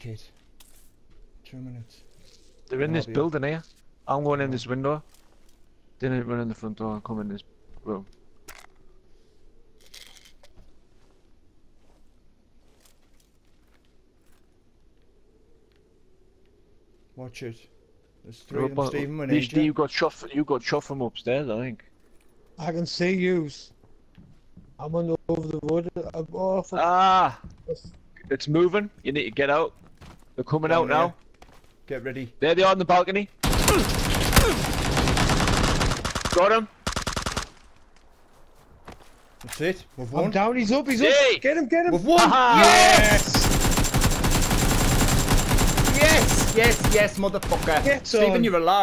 kid. Two minutes. They're in this Lobby. building here. I'm going in this window. Didn't run in the front door. I'll Come in this room. Watch it. There's three of them, Stephen. We you, need you. you got shot. f- You got shot from upstairs, I think. I can see yous. I'm on over the wood. I'm off. Ah, it's moving. You need to get out. They're coming Down out now. Get ready. There they are on the balcony. Got him. That's it. We've won. I'm down. He's up. He's Yay! up. Get him. Get him. We've won. Aha! Yes. Yes. Yes. Yes, motherfucker. Get Stephen, on. you're alive.